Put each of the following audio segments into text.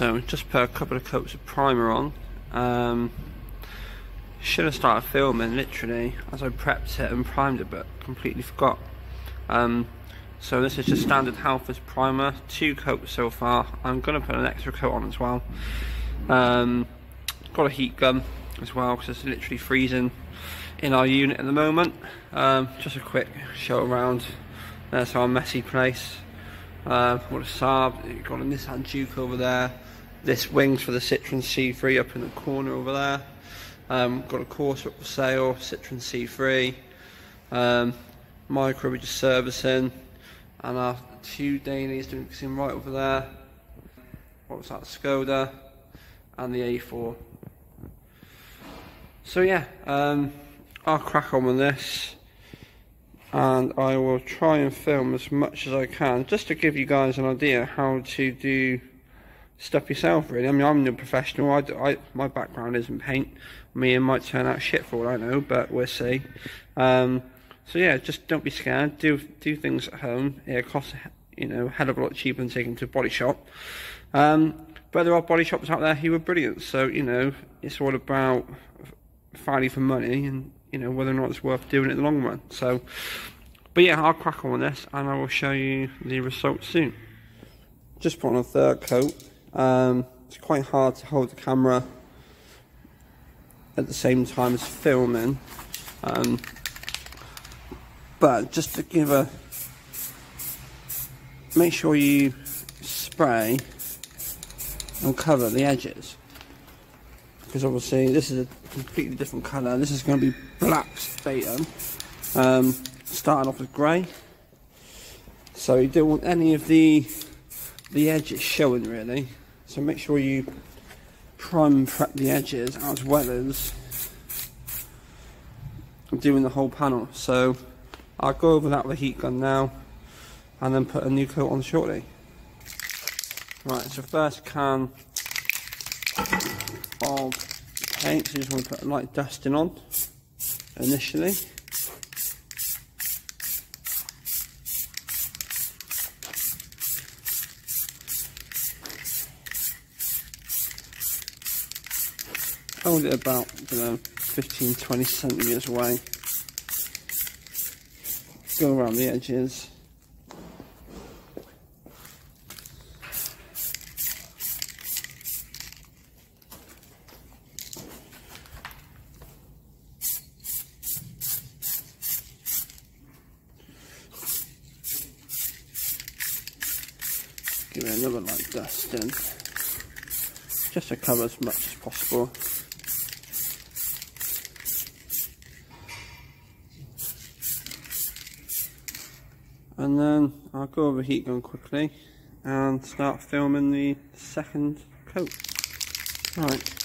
So just put a couple of coats of primer on. Um, should have started filming literally as I prepped it and primed it but completely forgot. Um, so this is just standard Halfords primer, two coats so far. I'm going to put an extra coat on as well. Um, got a heat gun as well because it's literally freezing in our unit at the moment. Um, just a quick show around. That's our messy place. Uh, got a Saab, got a Nissan Juke over there. This wings for the Citroen C3 up in the corner over there. Um, got a Corsa up for sale, Citroen C3. Um, Micra we're just servicing. And our two dailies doing right over there. What was that? Skoda and the A4. So yeah, um, I'll crack on with this and I will try and film as much as I can just to give you guys an idea how to do stuff yourself really. I mean I'm no professional, I, I, my background isn't paint, me and might turn out shit for all I know but we'll see. Um, so yeah, just don't be scared, do do things at home, it costs you know a hell of a lot cheaper than taking to a body shop. Um, but there are body shops out there who are brilliant, so you know it's all about value for money and you know whether or not it's worth doing it in the long run. So, but yeah, I'll crack on with this and I will show you the results soon. Just put on a third coat. Um, it's quite hard to hold the camera at the same time as filming. Um, but just to give a make sure you spray and cover the edges because obviously this is a completely different colour. This is going to be black Statum, um, starting off with grey. So you don't want any of the the edges showing really. So make sure you prime prep the edges as well as doing the whole panel. So I'll go over that with a heat gun now and then put a new coat on shortly. Right, so first can of paint, so you just want to put a light dusting on initially. Hold it about, you know, 15 20 centimetres away. Go around the edges. give it another light dust in just to cover as much as possible and then I'll go over heat gun quickly and start filming the second coat. Right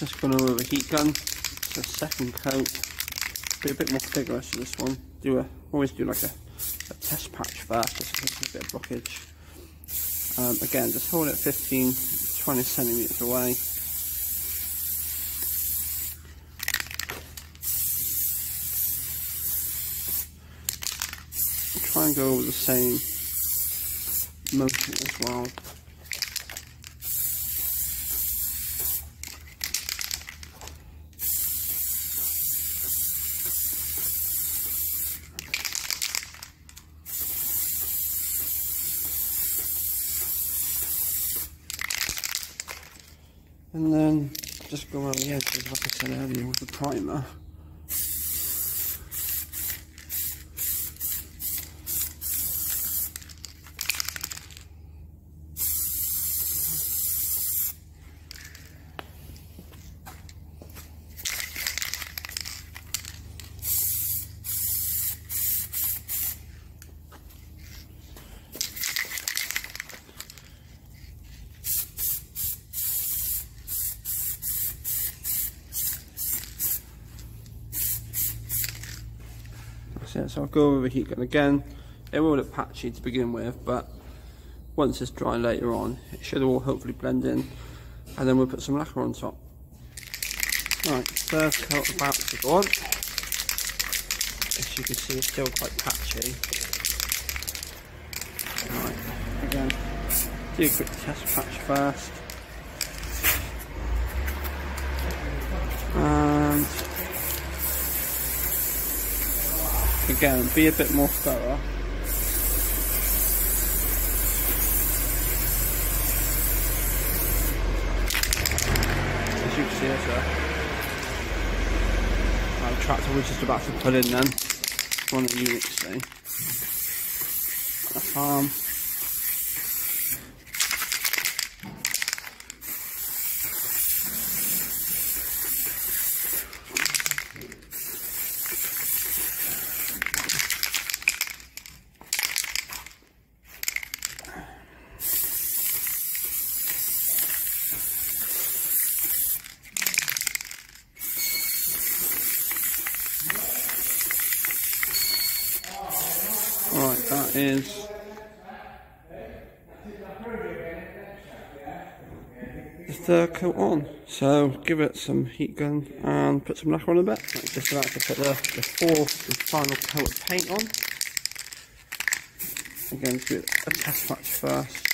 just gone over the heat gun. The second coat. Be a bit more vigorous this one. Do a always do like a, a test patch first just a bit of blockage. Um, again, just hold it 15, 20 centimeters away. Try and go with the same motion as well. and then just go around the edges like I said earlier with the primer So I'll go over the heat gun again. It will look patchy to begin with, but once it's dry later on, it should all hopefully blend in. And then we'll put some lacquer on top. Right, first coat of bouncers on. As you can see, it's still quite patchy. Right, again, do a quick test patch first. Um, again, be a bit more thorough. As you can see, a tractor we're just about to put in then. One of the units, see. A farm. Right, that is the third coat on. So give it some heat gun and put some lacquer on a bit. Right, just about to put the, the fourth and final coat of paint on. Again, do a test match first.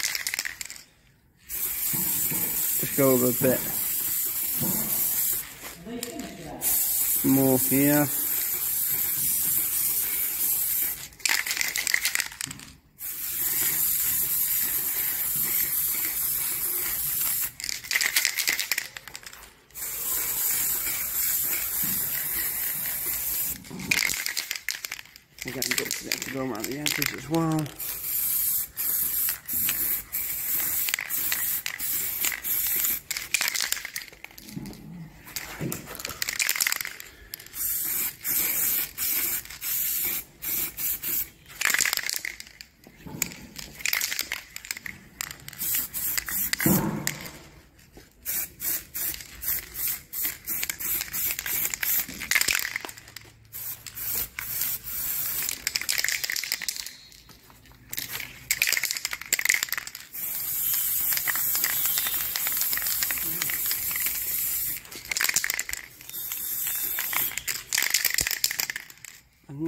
Just go over a bit more here. Again, don't forget to go around the edges as well.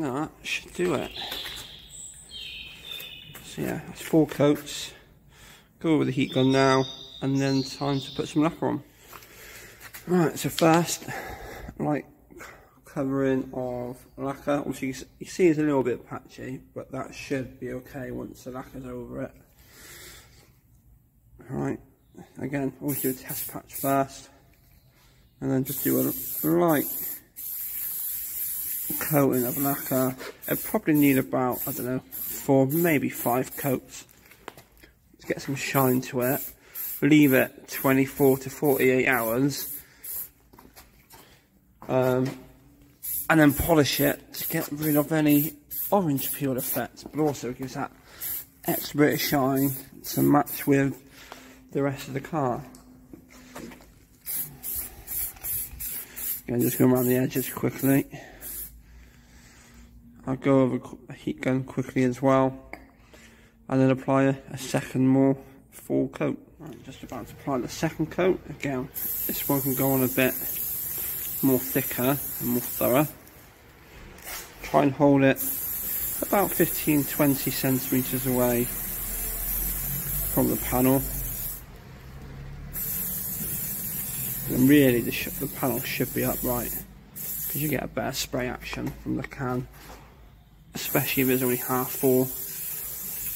That should do it. So yeah, that's four coats. Go over the heat gun now, and then time to put some lacquer on. Right, so first, like covering of lacquer. Obviously, you see it's a little bit patchy, but that should be okay once the lacquer's over it. Right, again, always do a test patch first, and then just do a light coating of lacquer. It probably need about, I don't know, four, maybe five coats. Let's get some shine to it. Leave it 24 to 48 hours. Um, and then polish it to get rid of any orange peel effect, but also gives that extra bit of shine to match with the rest of the car. Again, just go around the edges quickly. I'll go over a heat gun quickly as well, and then apply a, a second more full coat. Right, just about to apply the second coat. Again, this one can go on a bit more thicker and more thorough. Try and hold it about 15-20 centimeters away from the panel. And really, the, the panel should be upright because you get a better spray action from the can especially if it's only half full.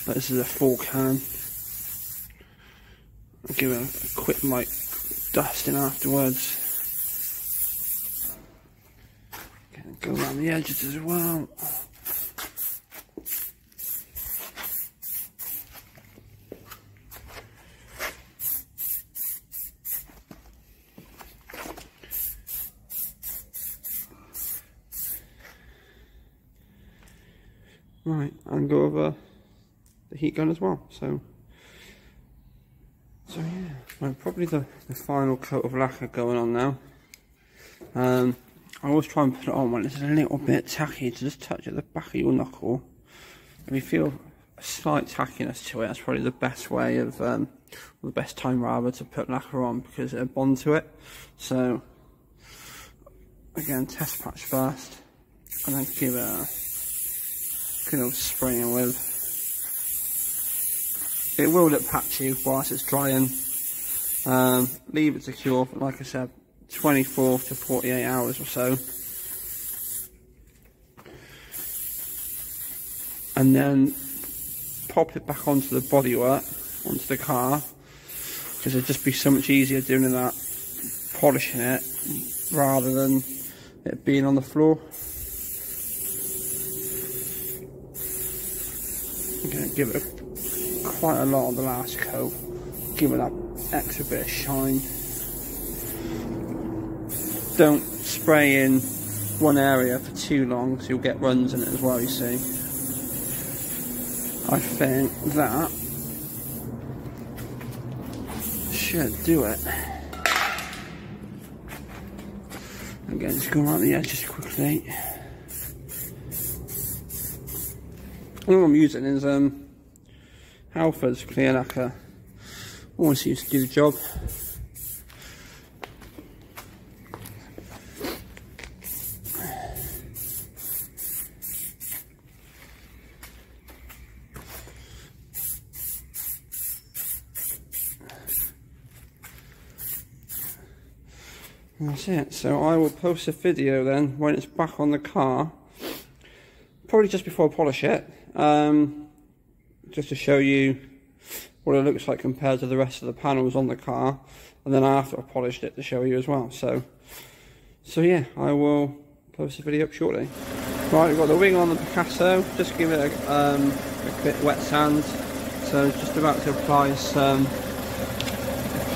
But this is a full can. I'll give it a, a quick like dusting afterwards. Go around the edges as well. Right, and go over the heat gun as well. So, so yeah, probably the, the final coat of lacquer going on now. Um, I always try and put it on when it's a little bit tacky to just touch at the back of your knuckle. If you feel a slight tackiness to it, that's probably the best way of, um, the best time rather to put lacquer on because it'll bond to it. So, again, test patch first, and then give it a good of spraying with. It will look patchy whilst it's drying. Um, leave it to cure, like I said, 24 to 48 hours or so. And then pop it back onto the bodywork, onto the car, because it'd just be so much easier doing that, polishing it, rather than it being on the floor. I'm going to give it quite a lot of the last coat, give it that extra bit of shine. Don't spray in one area for too long so you'll get runs in it as well you see. I think that should do it. Again, just go around the edges quickly. I'm using is um, Halfords clear lacquer. Always used to do the job. that's it. So I will post a video then when it's back on the car. Probably just before I polish it. Um, just to show you what it looks like compared to the rest of the panels on the car. And then after I've polished it to show you as well. So, so yeah, I will post the video up shortly. Right, we've got the wing on the Picasso. Just give it a, um, a bit wet sand. So just about to apply some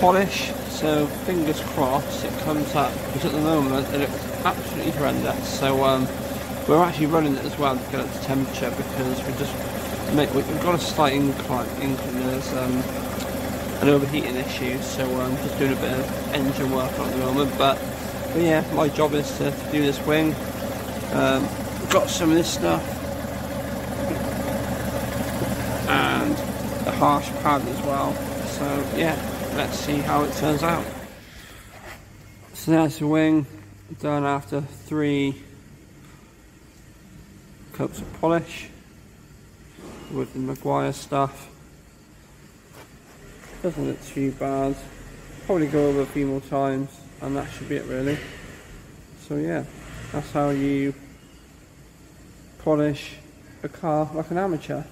polish so fingers crossed it comes up because at the moment it looks absolutely horrendous so um, we're actually running it as well to get it to temperature because we just make, we've got a slight incline, incline there's um, an overheating issue so I'm um, just doing a bit of engine work at the moment but, but yeah my job is to, to do this wing. Um, we've got some of this stuff. And the harsh pad as well. So yeah let's see how it turns out. So that's the wing done after three coats of polish with the Meguiar stuff. Doesn't look too bad. Probably go over a few more times and that should be it really. So yeah, that's how you polish a car like an amateur.